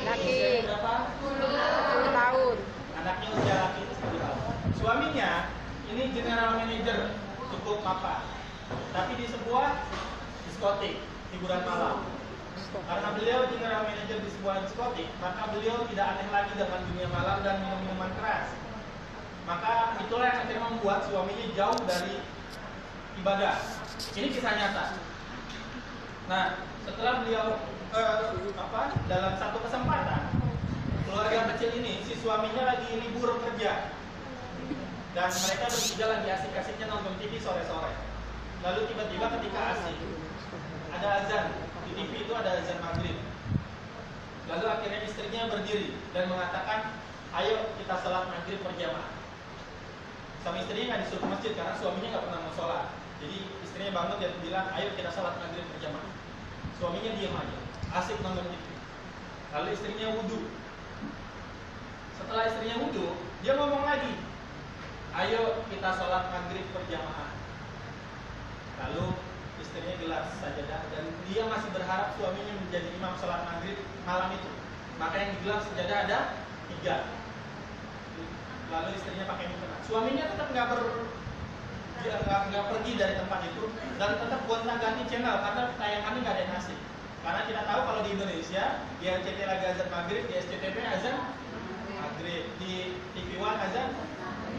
Laki. usia berapa 10 tahun. anaknya usia laki itu 10 tahun. Suaminya ini general manager cukup mapan, tapi di sebuah diskotik hiburan malam. Karena beliau general manager di sebuah diskotik, maka beliau tidak aneh lagi dengan dunia malam dan minum-minuman keras. Maka itulah yang akhirnya membuat suaminya jauh dari ibadah. Ini kisah nyata. Nah, setelah beliau eh, apa dalam satu kesempatan keluarga kecil ini si suaminya lagi libur kerja dan mereka bertiga lagi asik-asiknya nonton TV sore-sore. Lalu tiba-tiba ketika asik ada azan di TV itu ada azan maghrib. Lalu akhirnya istrinya berdiri dan mengatakan, ayo kita sholat maghrib berjamaah. Sama istrinya nggak disuruh masjid karena suaminya nggak pernah mau sholat. Jadi istrinya bangun dan bilang, ayo kita sholat maghrib berjamaah. Suaminya diam aja, asik nonton TV. Lalu istrinya wudhu. Setelah istrinya wudhu, dia ngomong lagi, ayo kita sholat maghrib berjamaah. Lalu istrinya gelar sajadah dan dia masih berharap suaminya menjadi imam sholat maghrib malam itu. Maka yang digelar sajadah ada tiga. Lalu istrinya pakai mukena. Suaminya tetap nggak ber nggak pergi dari tempat itu dan tetap gonta ganti channel karena tayangannya nggak ada yang asik. Karena kita tahu kalau di Indonesia di RCTI lagi azan maghrib, di SCTV azan maghrib, di TV One azan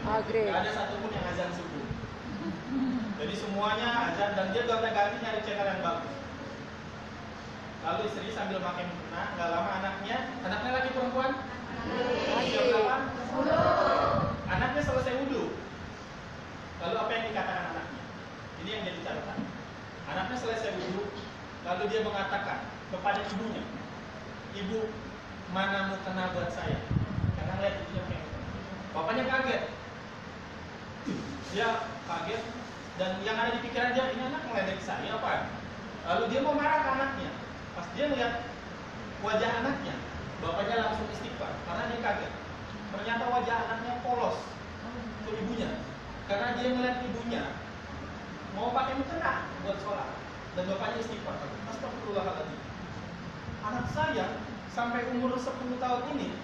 Maghrib. nggak ada satupun yang azan subuh. Jadi semuanya azan dan dia gonta ganti nyari channel yang bagus. Lalu istri sambil pakai mukena, nggak lama anaknya, anaknya lagi perempuan? Anaknya selesai wudhu. Lalu apa yang dikatakan anaknya? Ini yang jadi catatan. Anaknya selesai wudhu, lalu dia mengatakan kepada ibunya, ibu mana mukena buat saya? Karena lihat ibunya mukena. Bapaknya kaget. Dia kaget dan yang ada di pikiran dia ini anak meledek saya apa? Lalu dia mau marah ke anaknya. Pas dia lihat wajah anaknya, bapaknya langsung istighfar karena dia kaget. Ternyata wajah anaknya polos ke ibunya karena dia melihat ibunya mau pakai mukena buat sholat dan bapaknya istighfar. Astagfirullahaladzim. Anak saya sampai umur 10 tahun ini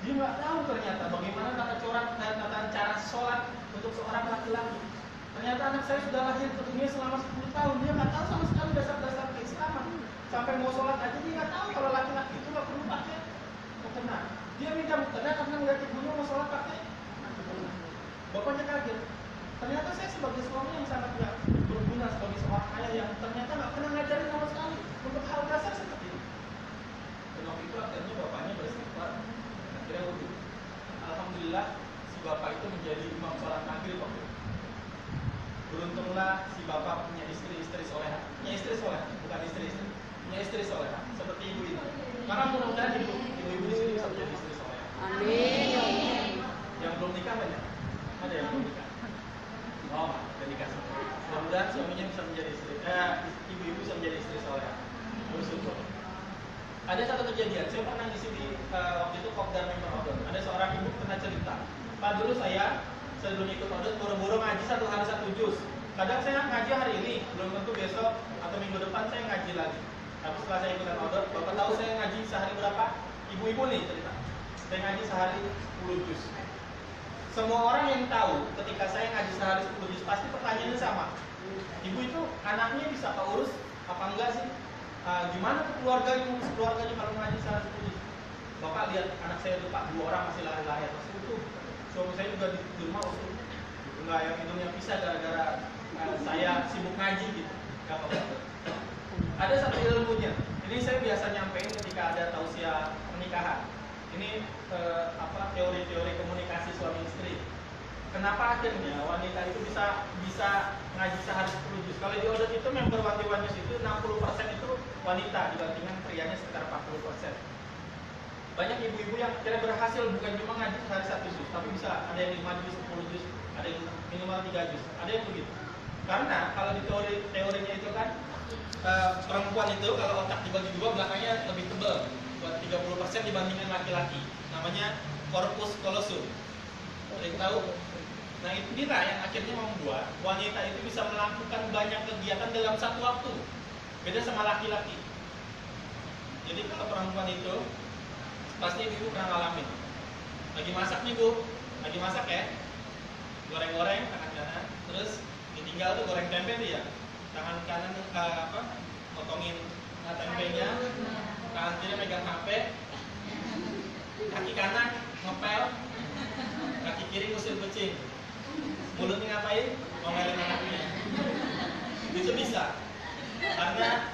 dia nggak tahu ternyata bagaimana tata corak dan tata cara sholat untuk seorang laki-laki. Ternyata anak saya sudah lahir ke dunia selama 10 tahun. Dia nggak tahu sama sekali dasar-dasar keislaman. Sampai mau sholat aja dia nggak tahu kalau laki-laki itu nggak perlu pakai mukena. Dia minta mukena karena melihat ibunya mau sholat pakai. Bapaknya kaget. Ternyata saya sebagai suami yang sangat nggak berguna sebagai seorang ayah yang ternyata nggak pernah ngajarin sama sekali untuk hal dasar seperti ini. Dan waktu itu akhirnya bapaknya beristighfar akhirnya wudhu. Alhamdulillah si bapak itu menjadi imam sholat maghrib waktu itu. Beruntunglah si bapak punya istri-istri soleha, punya istri soleha, bukan istri-istri, punya istri soleha, seperti ibu ini. Karena mudah-mudahan ibu, ibu-ibu di sini bisa menjadi istri soleha. Amin. Yang belum nikah banyak, ada yang belum nikah. Oh, udah nikah semua. Mudah-mudahan suaminya bisa menjadi istri, eh, ibu-ibu bisa menjadi istri soleha. Bersyukur. Ada satu kejadian, saya pernah di eh, waktu itu kopdar member. Ada seorang ibu pernah cerita, Pak dulu saya sebelum ikut odon buru-buru ngaji satu hari satu juz. Kadang saya ngaji hari ini, belum tentu besok atau minggu depan saya ngaji lagi. Tapi setelah saya ikutan odon, bapak tahu saya ngaji sehari berapa? Ibu-ibu nih cerita. Saya ngaji sehari 10 juz. Semua orang yang tahu ketika saya ngaji sehari 10 juz pasti pertanyaannya sama. Ibu itu anaknya bisa keurus apa enggak sih? Ah, gimana keluarganya, keluarganya kalau ngaji sehari 10 juz? Bapak lihat anak saya itu Pak, dua orang masih lari-lari atas itu. Suami saya juga di, rumah usul. Enggak yang hidungnya pisah gara-gara eh, saya sibuk ngaji gitu. Gak apa-apa. Ada satu ilmunya. Ini saya biasa nyampein ketika ada tausiah pernikahan. Ini eh, apa teori-teori komunikasi suami istri. Kenapa akhirnya wanita itu bisa bisa ngaji sehari 10 juz? Kalau di audit itu member wanjus itu 60% itu wanita dibandingkan prianya sekitar 40%. Banyak ibu-ibu yang akhirnya berhasil bukan cuma ngaji sehari satu juz, tapi bisa ada yang 5 juz, 10 juz, ada yang minimal 3 juz, ada yang begitu. Karena kalau di teori teorinya itu kan eh, perempuan itu kalau otak dibagi dua belakangnya lebih tebal buat 30% dibandingkan laki-laki. Namanya corpus callosum. Ada yang tahu? Nah itu dia yang akhirnya membuat wanita itu bisa melakukan banyak kegiatan dalam satu waktu. Beda sama laki-laki. Jadi kalau perempuan itu pasti ibu pernah ngalamin. Lagi masak nih bu, lagi masak ya. Goreng-goreng tangan kanan, terus ditinggal tuh goreng tempe tuh ya. Tangan kanan eh, apa? Potongin eh, tempenya, tangan kiri megang HP, kaki kanan ngepel, kaki kiri ngusir kucing. Mulutnya ngapain? Ngomelin anaknya. Itu bisa. Karena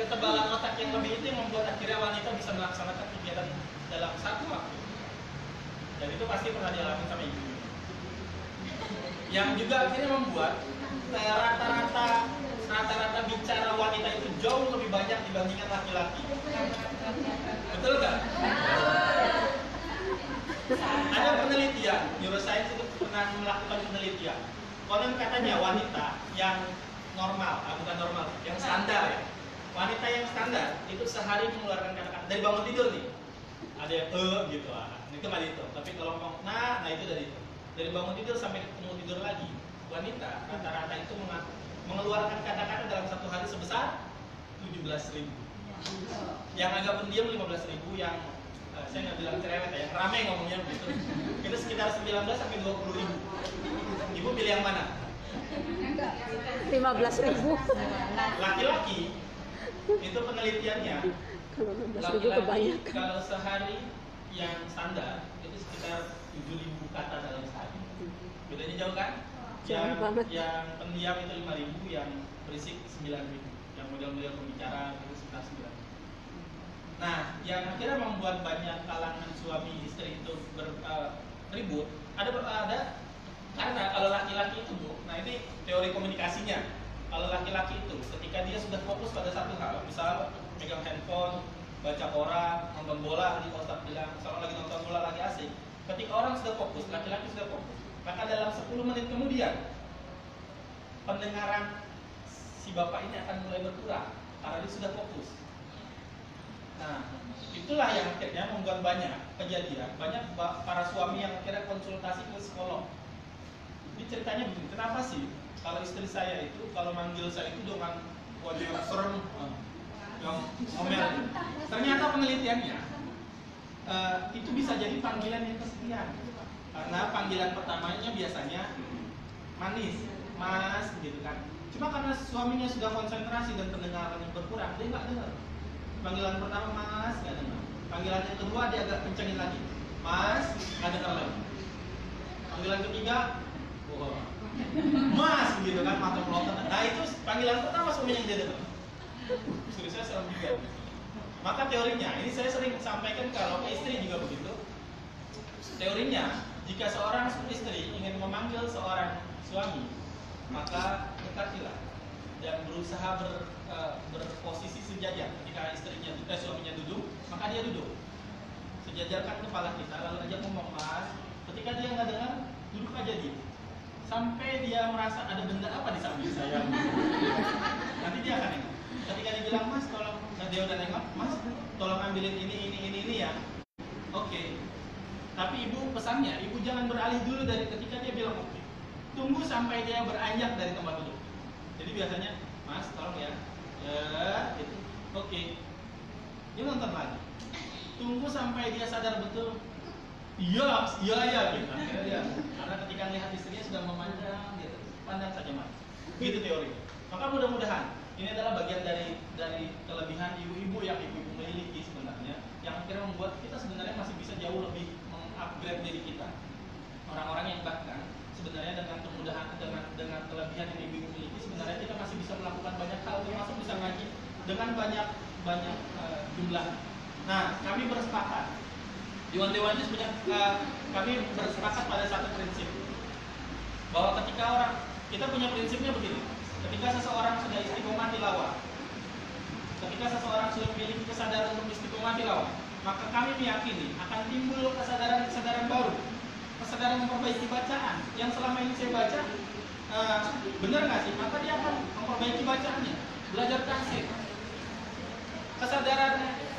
ketebalan otak yang lebih itu yang membuat akhirnya wanita bisa melaksanakan kegiatan dalam satu waktu. Dan itu pasti pernah dialami sama ibu. Yang juga akhirnya membuat eh, rata-rata rata-rata bicara wanita itu jauh lebih banyak dibandingkan laki-laki. Betul nggak? Ada penelitian, neuroscience itu pernah melakukan penelitian. Konon katanya wanita yang normal, ah, bukan normal, yang standar ya. Wanita yang standar itu sehari mengeluarkan kata-kata dari bangun tidur nih. Ada yang eh gitu ah. Itu nggak dihitung tapi kalau ngomong nah nah itu dari itu dari bangun tidur sampai ketemu tidur lagi wanita rata-rata itu mengeluarkan kata-kata dalam satu hari sebesar 17.000 ribu. Yang agak pendiam 15.000 ribu yang eh, saya nggak bilang cerewet ya rame ngomongnya begitu itu sekitar 19 sampai 20 ribu. Ibu pilih yang mana? 15 ribu. laki-laki itu penelitiannya. Kalau 15 ribu laki-laki kebanyakan. kalau sehari yang standar itu sekitar 7.000 kata dalam sehari. Bedanya jauh kan? Yang banget. yang pendiam itu 5.000 yang berisik 9.000 yang model-model pembicara itu sekitar 9.000 nah yang akhirnya membuat banyak kalangan suami istri itu ber, eh, ribut ada ada karena kalau laki-laki itu bu nah ini teori komunikasinya kalau laki-laki itu ketika dia sudah fokus pada satu hal misal megang handphone baca koran nonton bola di Ustadz bilang kalau lagi nonton bola lagi asik ketika orang sudah fokus laki-laki sudah fokus maka dalam 10 menit kemudian pendengaran si bapak ini akan mulai berkurang karena dia sudah fokus Nah, itulah yang akhirnya membuat banyak kejadian, banyak ba- para suami yang akhirnya konsultasi ke psikolog. Ini ceritanya begini, kenapa sih kalau istri saya itu kalau manggil saya itu dengan wajah yang serem, eh, yang ngomel, ternyata penelitiannya eh, itu bisa jadi panggilan yang kesekian. Karena panggilan pertamanya biasanya manis, mas, gitu kan. Cuma karena suaminya sudah konsentrasi dan pendengarannya berkurang, dia nggak dengar. Panggilan pertama mas, nggak dengar. Panggilan yang kedua dia agak kencengin lagi, mas, nggak dengar lagi. Panggilan ketiga, wah, mas, gitu kan, mata melotot. Nah itu panggilan pertama suami yang dia dengar. Istri saya serem juga. Maka teorinya, ini saya sering sampaikan kalau ke istri juga begitu. Teorinya, jika seorang istri ingin memanggil seorang suami, maka dekatilah dan berusaha ber, eh, berposisi sejajar ketika istrinya eh, suaminya duduk maka dia duduk sejajarkan kepala kita lalu aja ngomong mas ketika dia nggak dengar duduk aja dia sampai dia merasa ada benda apa di samping saya. Nanti dia akan nengok. Ketika dia bilang mas tolong nah dia udah nengok mas tolong ambilin ini ini ini ini ya. Oke. Tapi ibu pesannya ibu jangan beralih dulu dari ketika dia bilang oke. Tunggu sampai dia beranjak dari tempat duduk. Jadi biasanya mas tolong ya. Ya gitu. Oke. Dia nonton lagi. Tunggu sampai dia sadar betul iya iya iya gitu akhirnya dia karena ketika lihat istrinya sudah memandang gitu pandang saja mas. Gitu teori. Maka mudah-mudahan ini adalah bagian dari dari kelebihan ibu-ibu yang ibu-ibu miliki sebenarnya yang akhirnya membuat kita sebenarnya masih bisa jauh lebih mengupgrade diri kita. Orang-orang yang bahkan sebenarnya dengan kemudahan dengan dengan kelebihan yang ibu miliki sebenarnya kita masih bisa melakukan banyak hal termasuk bisa ngaji dengan banyak banyak eh, jumlah. Nah, kami bersepakat di One Day One News punya eh, kami bersepakat pada satu prinsip. Bahwa ketika orang kita punya prinsipnya begini, ketika seseorang sudah istiqomah tilawah, ketika seseorang sudah memiliki kesadaran untuk istiqomah tilawah, maka kami meyakini akan timbul kesadaran-kesadaran baru kesadaran memperbaiki bacaan. Yang selama ini saya baca eh, benar nggak sih? Maka dia akan memperbaiki bacaannya belajar tahsir kesadaran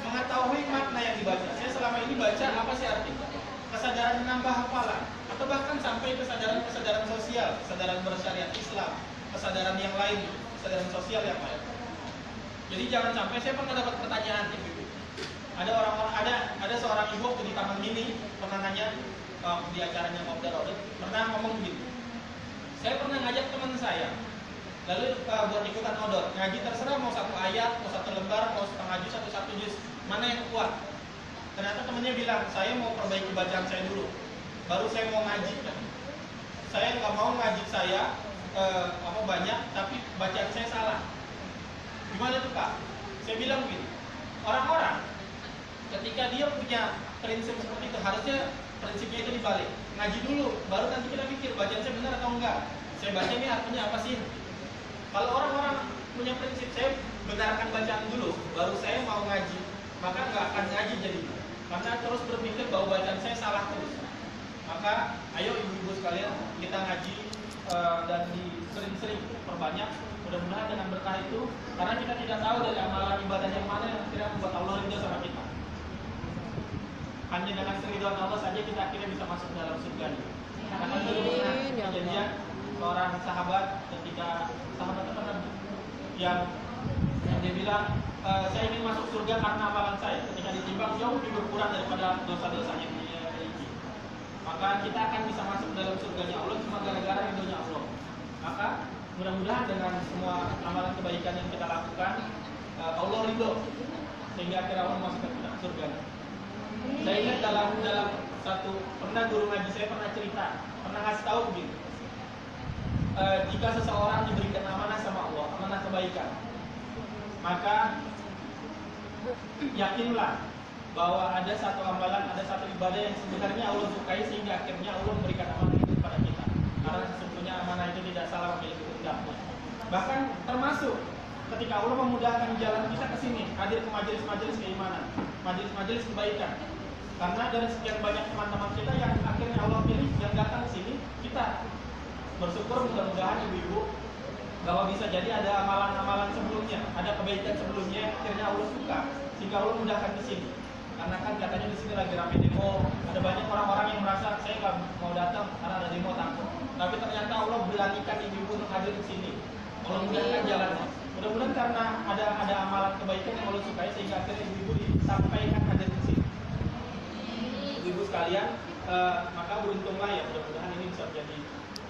mengetahui makna yang dibaca. Saya selama ini baca apa sih artinya kesadaran menambah hafalan atau bahkan sampai kesadaran-kesadaran sosial kesadaran bersyariat Islam kesadaran yang lain kesadaran sosial yang lain. Jadi jangan sampai saya pernah dapat pertanyaan ibu ada orang-orang ada ada seorang ibu waktu di taman mini pernah nanya uh, di acaranya Mob Audit pernah ngomong begini saya pernah ngajak teman saya lalu uh, buat ikutan odor ngaji terserah mau satu ayat mau satu lembar mau setengah juz atau satu juz mana yang kuat? Ternyata temennya bilang saya mau perbaiki bacaan saya dulu. Baru saya mau ngaji. Saya nggak mau ngaji saya uh, apa banyak tapi bacaan saya salah. Gimana tuh kak saya bilang begini orang-orang ketika dia punya prinsip seperti itu harusnya prinsipnya itu dibalik. Ngaji dulu baru nanti kita pikir bacaan saya benar atau enggak. Saya baca ini artinya apa sih? Kalau orang-orang punya prinsip saya benarkan bacaan dulu baru saya mau ngaji maka nggak akan ngaji jadi. Karena terus berpikir bahwa bacaan saya salah terus. Maka ayo ibu-ibu sekalian kita ngaji eh, dan di sering-sering perbanyak. Mudah-mudahan dengan berkah itu karena kita tidak tahu dari amalan ibadah yang mana yang kira membuat Allah rindu sama kita. Hanya dengan keridhaan Allah saja kita akhirnya bisa masuk dalam surga. Karena dulu pernah ya kejadian seorang sahabat ketika sahabat apa namanya yang yang dia bilang "E, saya ingin masuk surga karena amalan saya. Ketika ditimbang jauh lebih berkurang daripada dosa-dosanya dia miliki. Maka kita akan bisa masuk dalam surganya Allah cuma gara-gara ridhonya Allah. Maka mudah-mudahan dengan semua amalan kebaikan yang kita lakukan eh, Allah ridho sehingga akhirnya Allah kita ke surga. Saya ingat dalam dalam satu pernah guru ngaji saya pernah cerita pernah ngasih tahu begini. Eh, jika seseorang diberikan amanah sama Allah, amanah kebaikan, maka yakinlah bahwa ada satu amalan, ada satu ibadah yang sebenarnya Allah sukai sehingga akhirnya Allah memberikan amanah itu kepada kita. Karena sesungguhnya amanah itu tidak salah memiliki kehendaknya. Bahkan termasuk ketika Allah memudahkan jalan kita ke sini, hadir ke majelis-majelis keimanan, majelis-majelis kebaikan. Karena dari sekian banyak teman-teman kita yang akhirnya Allah pilih yang datang ke sini, kita bersyukur mudah-mudahan ibu-ibu bahwa bisa jadi ada amalan-amalan sebelumnya, ada kebaikan sebelumnya yang akhirnya Allah suka sehingga Allah mudahkan ke sini. Karena kan katanya di sini lagi rame demo, ada banyak orang-orang yang merasa saya nggak mau datang karena ada demo takut. Tapi ternyata Allah beranikan ibu-ibu untuk hadir ke sini. Allah mudahkan jalannya. Mudah-mudahan karena ada ada amalan kebaikan yang Allah sukai sehingga akhirnya ibu-ibu disampaikan hadir ke sini. Ibu sekalian, eh, maka beruntunglah ya mudah-mudahan ini bisa menjadi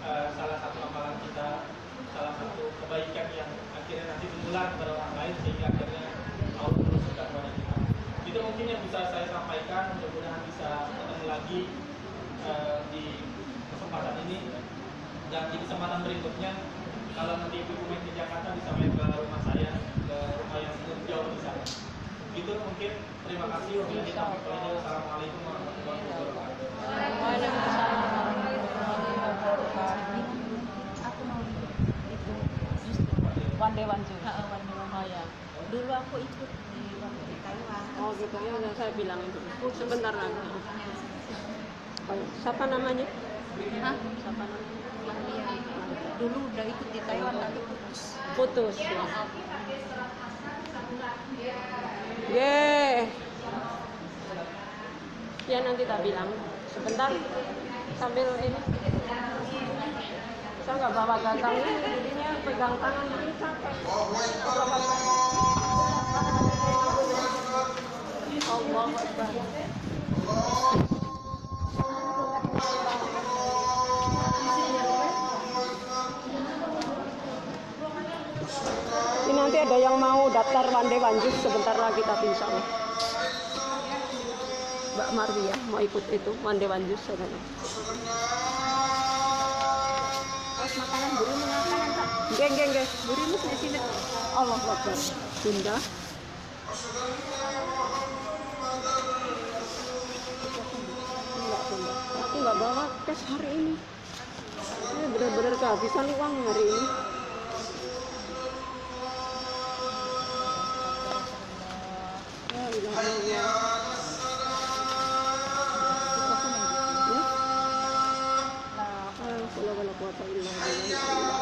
eh, salah satu amalan kita, salah satu kebaikan yang akhirnya nanti menular kepada orang lain sehingga akhirnya Allah suka kepada kita. Itu mungkin yang bisa saya sampaikan. Mudah-mudahan bisa ketemu lagi eh, di kesempatan ini dan di kesempatan berikutnya kalau nanti ibu main ke Jakarta bisa main ke rumah saya ke rumah yang cukup jauh di sana. Itu mungkin terima kasih. Wabillahi taufiq. Assalamualaikum warahmatullahi wabarakatuh. Waalaikumsalam warahmatullahi wabarakatuh. aku mau itu justru One juice. uh, One Day One Oh ya. dulu aku ikut di waktu di Taiwan Oh gitu ya, udah saya bilang itu. Sebentar lagi. Oh, Siapa namanya? Hah? Siapa namanya? Dulu udah ikut di Taiwan tapi putus Putus. Ya. Ye. Ya nanti tak bilang. Sebentar sambil ini. Saya nggak bawa gantangnya, jadinya pegang tangan ini capek. Allah Akbar. Ini nanti ada yang mau daftar one juice sebentar lagi tapi insya Allah. Mbak Marwia mau ikut itu one day one makanan buru makanan tak Geng geng geng. burimu di sini Allah Akbar. Bunda. Aku nggak bawa cash hari ini. Saya benar-benar kehabisan uang hari ini. Ya, Allah. Ya. 哎呀